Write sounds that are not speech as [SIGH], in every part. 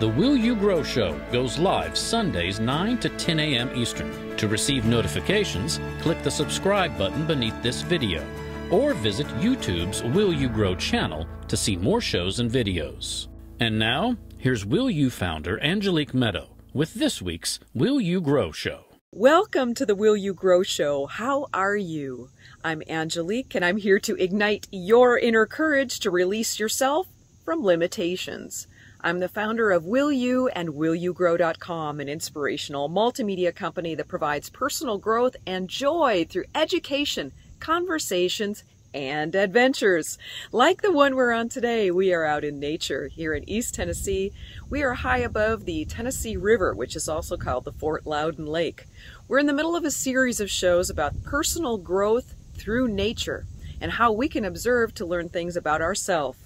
The Will You Grow Show goes live Sundays 9 to 10 a.m. Eastern. To receive notifications, click the subscribe button beneath this video or visit YouTube's Will You Grow channel to see more shows and videos. And now, here's Will You founder Angelique Medow with this week's Will You Grow Show. Welcome to the Will You Grow Show. How are you? I'm Angelique, and I'm here to ignite your inner courage to release yourself from limitations. I'm the founder of Will You and WillYouGrow.com, an inspirational multimedia company that provides personal growth and joy through education, conversations, and adventures. Like the one we're on today, we are out in nature here in East Tennessee. We are high above the Tennessee River, which is also called the Fort Loudoun Lake. We're in the middle of a series of shows about personal growth through nature and how we can observe to learn things about ourselves.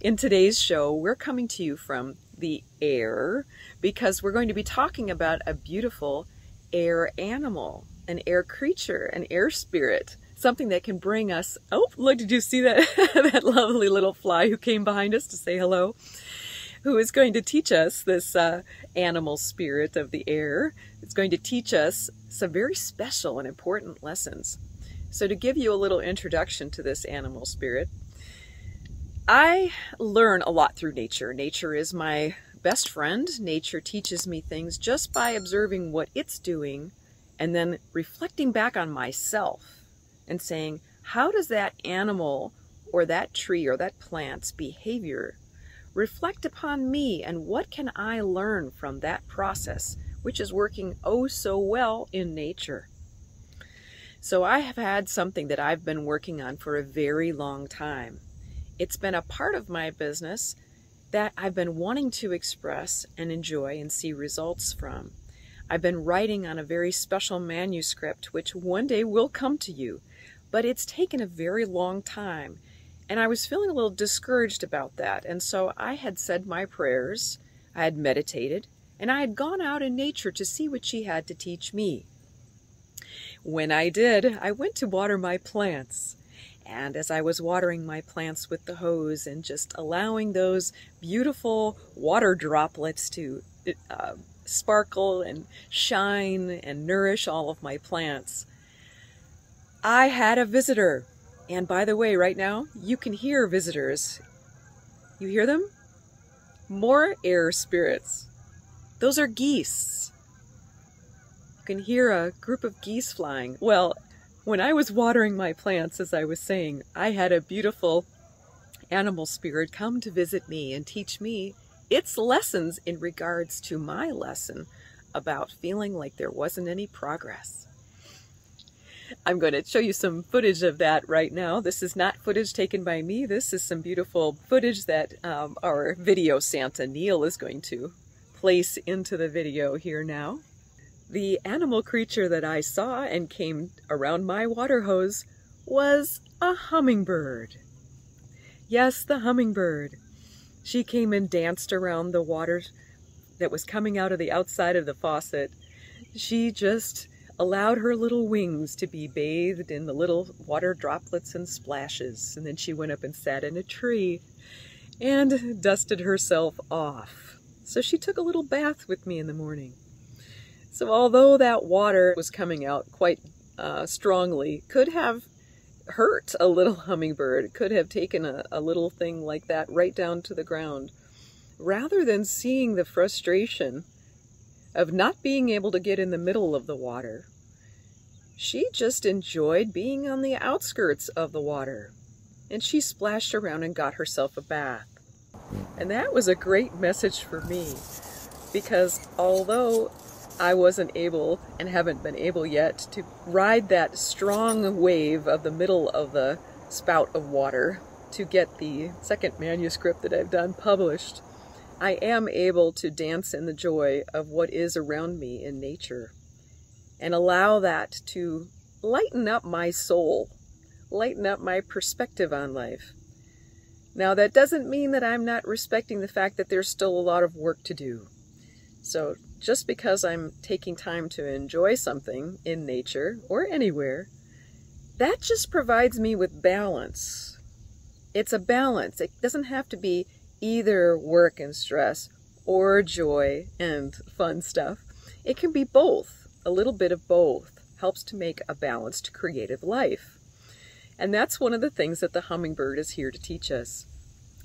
In today's show, we're coming to you from the air because we're going to be talking about a beautiful air animal, an air creature, an air spirit, something that can bring us. Oh, look, did you see that? [LAUGHS] that lovely little fly who came behind us to say hello? Who is going to teach us this uh, animal spirit of the air? It's going to teach us some very special and important lessons. So, to give you a little introduction to this animal spirit, I learn a lot through nature. Nature is my best friend. Nature teaches me things just by observing what it's doing and then reflecting back on myself and saying, how does that animal or that tree or that plant's behavior reflect upon me and what can I learn from that process, which is working oh so well in nature? So I have had something that I've been working on for a very long time it's been a part of my business that I've been wanting to express and enjoy and see results from. I've been writing on a very special manuscript, which one day will come to you, but it's taken a very long time. And I was feeling a little discouraged about that. And so I had said my prayers, I had meditated, and I had gone out in nature to see what she had to teach me. When I did, I went to water my plants. And as I was watering my plants with the hose and just allowing those beautiful water droplets to uh, sparkle and shine and nourish all of my plants, I had a visitor. And by the way, right now, you can hear visitors. You hear them? More air spirits. Those are geese. You can hear a group of geese flying. Well, when I was watering my plants, as I was saying, I had a beautiful animal spirit come to visit me and teach me its lessons in regards to my lesson about feeling like there wasn't any progress. I'm going to show you some footage of that right now. This is not footage taken by me. This is some beautiful footage that um, our video Santa Neil is going to place into the video here now. The animal creature that I saw and came around my water hose was a hummingbird. Yes, the hummingbird. She came and danced around the water that was coming out of the outside of the faucet. She just allowed her little wings to be bathed in the little water droplets and splashes. And then she went up and sat in a tree and dusted herself off. So she took a little bath with me in the morning. So although that water was coming out quite uh, strongly, could have hurt a little [LAUGHS] hummingbird, could have taken a, a little thing like that right down to the ground. Rather than seeing the frustration of not being able to get in the middle of the water, she just enjoyed being on the outskirts of the water. And she splashed around and got herself a bath. And that was a great message for me because although I wasn't able and haven't been able yet to ride that strong wave of the middle of the spout of water to get the second manuscript that I've done published. I am able to dance in the joy of what is around me in nature and allow that to lighten up my soul, lighten up my perspective on life. Now, that doesn't mean that I'm not respecting the fact that there's still a lot of work to do. So just because I'm taking time to enjoy something in nature or anywhere, that just provides me with balance. It's a balance. It doesn't have to be either work and stress or joy and fun stuff. It can be both. A little bit of both helps to make a balanced creative life. And that's one of the things that the hummingbird is here to teach us.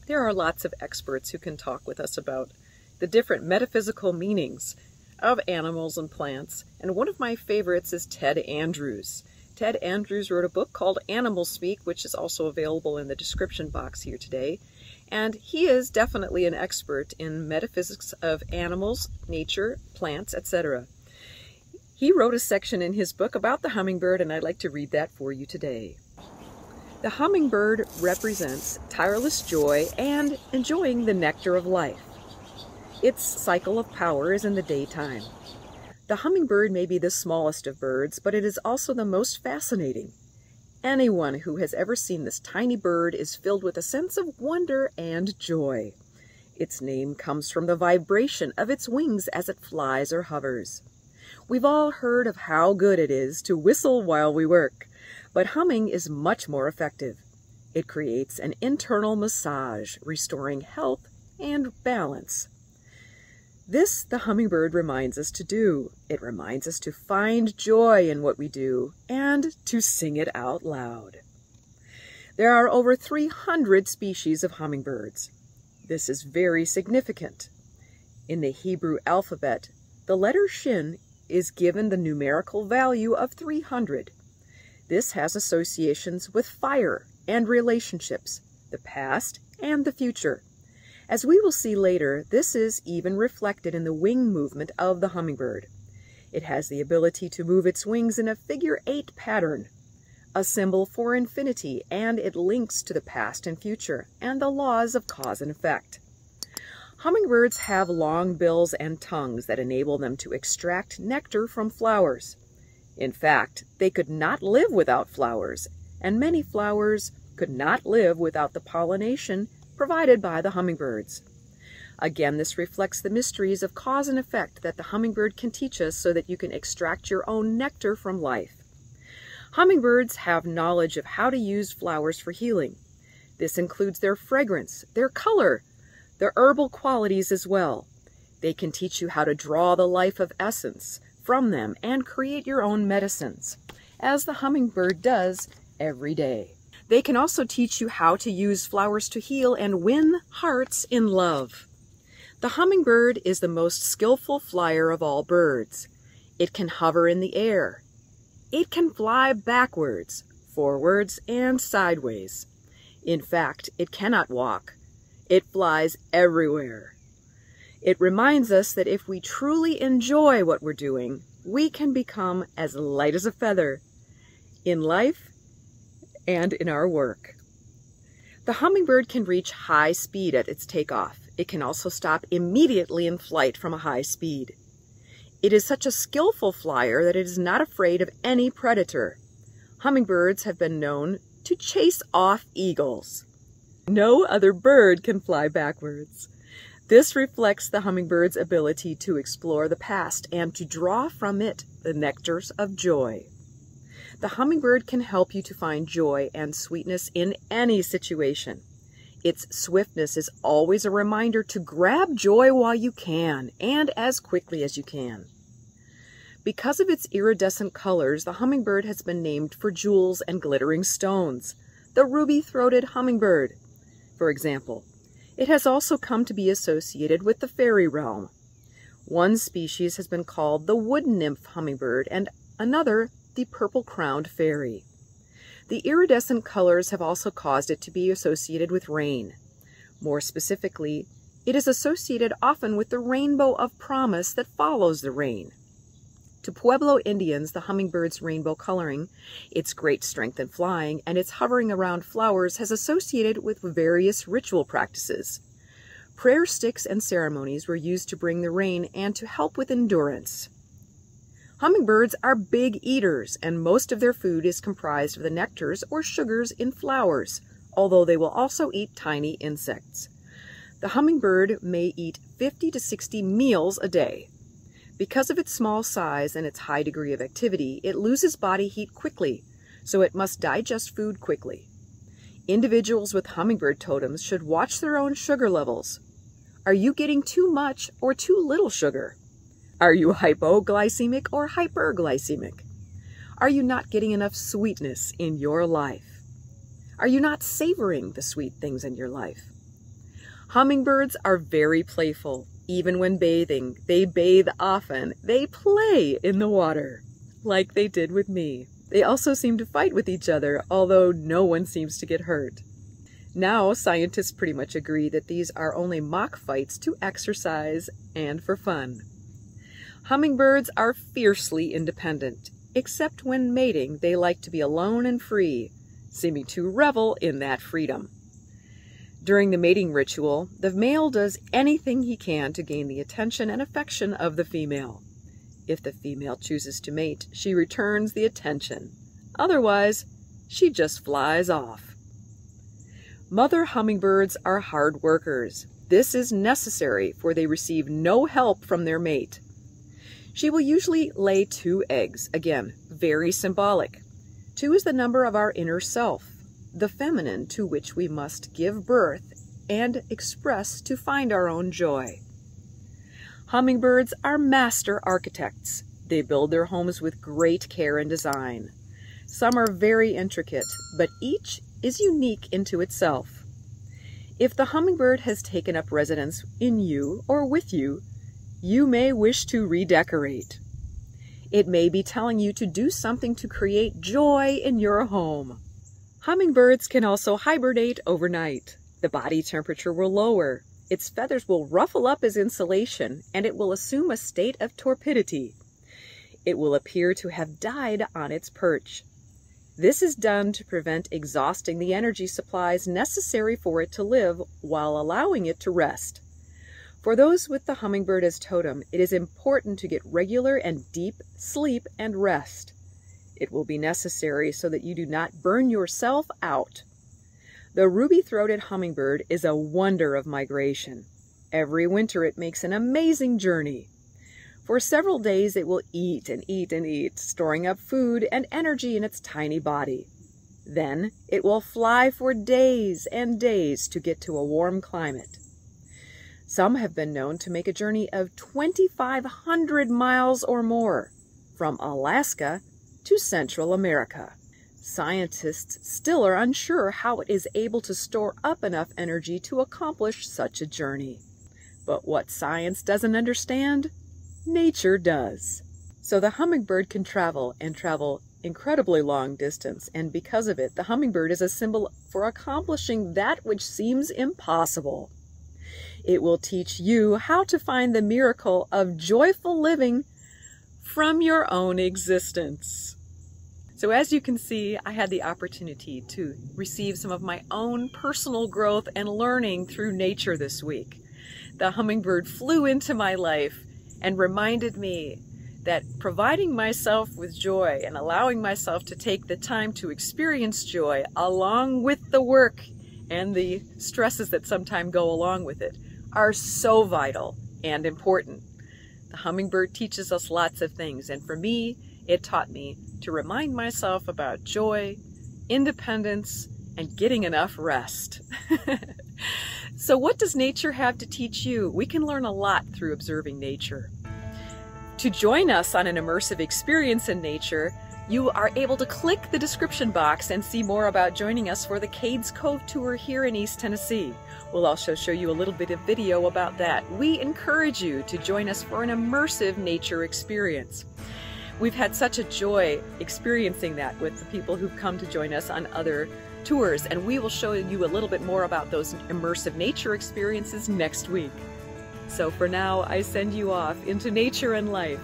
There are lots of experts who can talk with us about the different metaphysical meanings of animals and plants, and one of my favorites is Ted Andrews. Ted Andrews wrote a book called Animal Speak, which is also available in the description box here today. And he is definitely an expert in metaphysics of animals, nature, plants, etc. He wrote a section in his book about the hummingbird, and I'd like to read that for you today. The hummingbird represents tireless joy and enjoying the nectar of life. Its cycle of power is in the daytime. The hummingbird may be the smallest of birds, but it is also the most fascinating. Anyone who has ever seen this tiny bird is filled with a sense of wonder and joy. Its name comes from the vibration of its wings as it flies or hovers. We've all heard of how good it is to whistle while we work, but humming is much more effective. It creates an internal massage, restoring health and balance. This the hummingbird reminds us to do. It reminds us to find joy in what we do and to sing it out loud. There are over 300 species of hummingbirds. This is very significant. In the Hebrew alphabet, the letter shin is given the numerical value of 300. This has associations with fire and relationships, the past and the future. As we will see later, this is even reflected in the wing movement of the hummingbird. It has the ability to move its wings in a figure eight pattern, a symbol for infinity, and it links to the past and future and the laws of cause and effect. Hummingbirds have long bills and tongues that enable them to extract nectar from flowers. In fact, they could not live without flowers, and many flowers could not live without the pollination provided by the hummingbirds. Again, this reflects the mysteries of cause and effect that the hummingbird can teach us so that you can extract your own nectar from life. Hummingbirds have knowledge of how to use flowers for healing. This includes their fragrance, their color, their herbal qualities as well. They can teach you how to draw the life of essence from them and create your own medicines, as the hummingbird does every day. They can also teach you how to use flowers to heal and win hearts in love. The hummingbird is the most skillful flyer of all birds. It can hover in the air. It can fly backwards, forwards, and sideways. In fact, it cannot walk. It flies everywhere. It reminds us that if we truly enjoy what we're doing, we can become as light as a feather. In life, and in our work. The hummingbird can reach high speed at its takeoff. It can also stop immediately in flight from a high speed. It is such a skillful flyer that it is not afraid of any predator. Hummingbirds have been known to chase off eagles. No other bird can fly backwards. This reflects the hummingbird's ability to explore the past and to draw from it the nectars of joy. The hummingbird can help you to find joy and sweetness in any situation. Its swiftness is always a reminder to grab joy while you can and as quickly as you can. Because of its iridescent colors, the hummingbird has been named for jewels and glittering stones. The ruby-throated hummingbird, for example. It has also come to be associated with the fairy realm. One species has been called the wood nymph hummingbird and another the purple-crowned fairy. The iridescent colors have also caused it to be associated with rain. More specifically, it is associated often with the rainbow of promise that follows the rain. To Pueblo Indians, the hummingbird's rainbow coloring, its great strength in flying, and its hovering around flowers has associated with various ritual practices. Prayer sticks and ceremonies were used to bring the rain and to help with endurance. Hummingbirds are big eaters, and most of their food is comprised of the nectars or sugars in flowers, although they will also eat tiny insects. The hummingbird may eat 50 to 60 meals a day. Because of its small size and its high degree of activity, it loses body heat quickly, so it must digest food quickly. Individuals with hummingbird totems should watch their own sugar levels. Are you getting too much or too little sugar? Are you hypoglycemic or hyperglycemic? Are you not getting enough sweetness in your life? Are you not savoring the sweet things in your life? Hummingbirds are very playful. Even when bathing, they bathe often. They play in the water, like they did with me. They also seem to fight with each other, although no one seems to get hurt. Now, scientists pretty much agree that these are only mock fights to exercise and for fun. Hummingbirds are fiercely independent, except when mating they like to be alone and free, seeming to revel in that freedom. During the mating ritual, the male does anything he can to gain the attention and affection of the female. If the female chooses to mate, she returns the attention. Otherwise, she just flies off. Mother hummingbirds are hard workers. This is necessary, for they receive no help from their mate. She will usually lay two eggs, again, very symbolic. Two is the number of our inner self, the feminine to which we must give birth and express to find our own joy. Hummingbirds are master architects. They build their homes with great care and design. Some are very intricate, but each is unique into itself. If the hummingbird has taken up residence in you or with you, you may wish to redecorate. It may be telling you to do something to create joy in your home. Hummingbirds can also hibernate overnight. The body temperature will lower. Its feathers will ruffle up as insulation, and it will assume a state of torpidity. It will appear to have died on its perch. This is done to prevent exhausting the energy supplies necessary for it to live while allowing it to rest. For those with the hummingbird as totem, it is important to get regular and deep sleep and rest. It will be necessary so that you do not burn yourself out. The ruby-throated hummingbird is a wonder of migration. Every winter it makes an amazing journey. For several days it will eat and eat and eat, storing up food and energy in its tiny body. Then it will fly for days and days to get to a warm climate. Some have been known to make a journey of 2,500 miles or more from Alaska to Central America. Scientists still are unsure how it is able to store up enough energy to accomplish such a journey. But what science doesn't understand, nature does. So the hummingbird can travel and travel incredibly long distance, and because of it, the hummingbird is a symbol for accomplishing that which seems impossible. It will teach you how to find the miracle of joyful living from your own existence. So as you can see, I had the opportunity to receive some of my own personal growth and learning through nature this week. The hummingbird flew into my life and reminded me that providing myself with joy and allowing myself to take the time to experience joy along with the work and the stresses that sometimes go along with it are so vital and important. The hummingbird teaches us lots of things, and for me, it taught me to remind myself about joy, independence, and getting enough rest. [LAUGHS] so, what does nature have to teach you? We can learn a lot through observing nature. To join us on an immersive experience in nature, you are able to click the description box and see more about joining us for the Cades Cove Tour here in East Tennessee. We'll also show you a little bit of video about that. We encourage you to join us for an immersive nature experience. We've had such a joy experiencing that with the people who've come to join us on other tours, and we will show you a little bit more about those immersive nature experiences next week. So for now, I send you off into nature and life,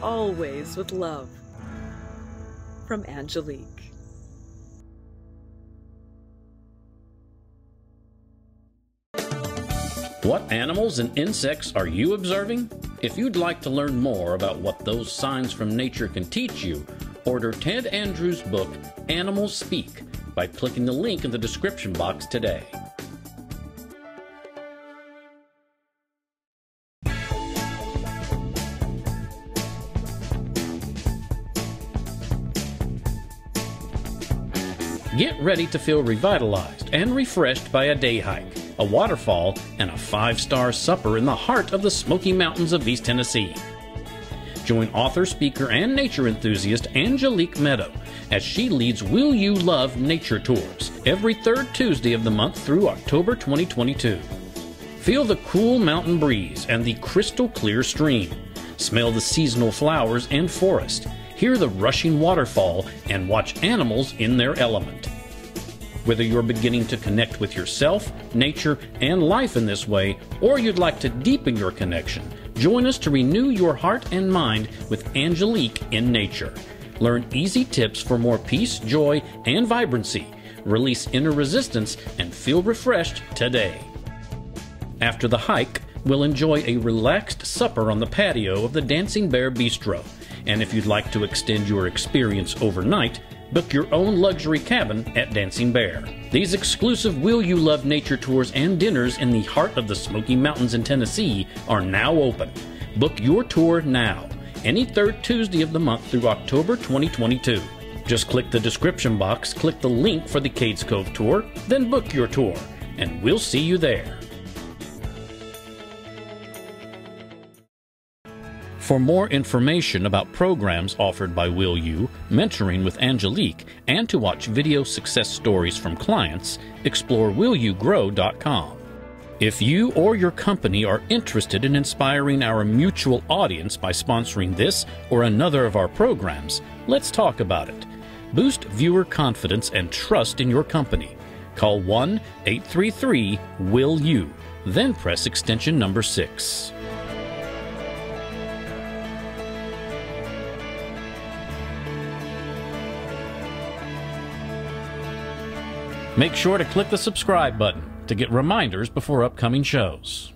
always with love from Angelique. What animals and insects are you observing? If you'd like to learn more about what those signs from nature can teach you, order Ted Andrews' book, Animals Speak, by clicking the link in the description box today. Get ready to feel revitalized and refreshed by a day hike. a waterfall, and a five star supper in the heart of the Smoky Mountains of East Tennessee. Join author, speaker, and nature enthusiast Angelique Medow as she leads Will You Love Nature Tours every third Tuesday of the month through October 2022. Feel the cool mountain breeze and the crystal clear stream. Smell the seasonal flowers and forest. Hear the rushing waterfall and watch animals in their element. Whether you're beginning to connect with yourself, nature, and life in this way, or you'd like to deepen your connection, join us to renew your heart and mind with Angelique in Nature. Learn easy tips for more peace, joy, and vibrancy. Release inner resistance and feel refreshed today. After the hike, we'll enjoy a relaxed supper on the patio of the Dancing Bear Bistro. And if you'd like to extend your experience overnight, book your own luxury cabin at Dancing Bear. These exclusive Will You Love Nature tours and dinners in the heart of the Smoky Mountains in Tennessee are now open. Book your tour now, any third Tuesday of the month through October 2022. Just click the description box, click the link for the Cades Cove tour, then book your tour, and we'll see you there. For more information about programs offered by Will You, mentoring with Angelique, and to watch video success stories from clients, explore willyougrow.com. If you or your company are interested in inspiring our mutual audience by sponsoring this or another of our programs, let's talk about it. Boost viewer confidence and trust in your company. Call 1 833 Will You, then press extension number 6. Make sure to click the subscribe button to get reminders before upcoming shows.